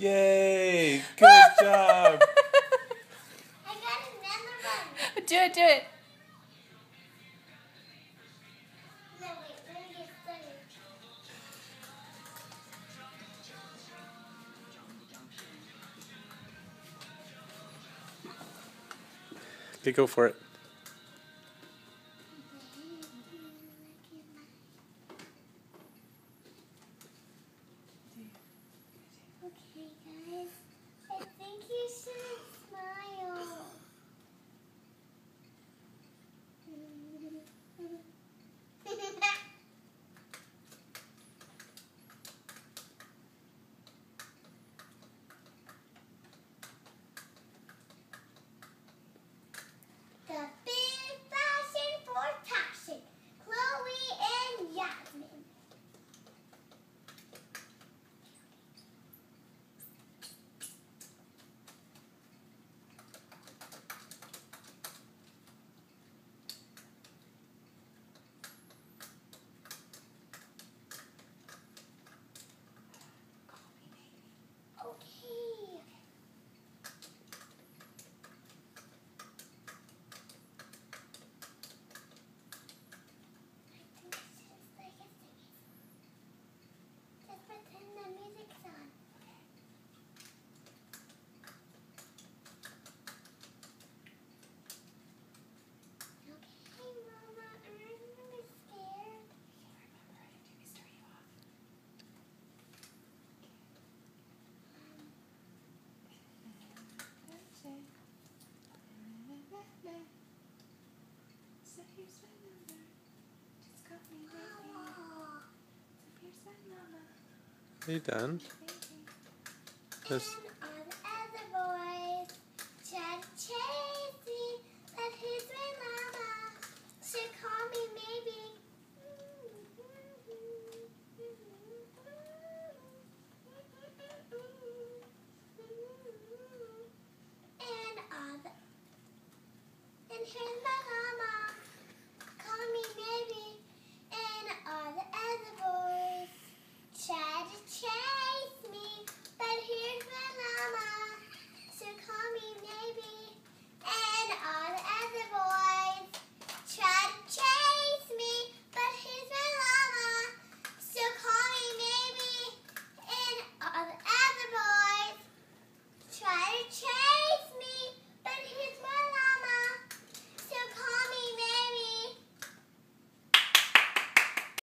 Yay! Good job. I got another one. Do it, do it. Okay, go for it. Okay, guys. Are you done? Just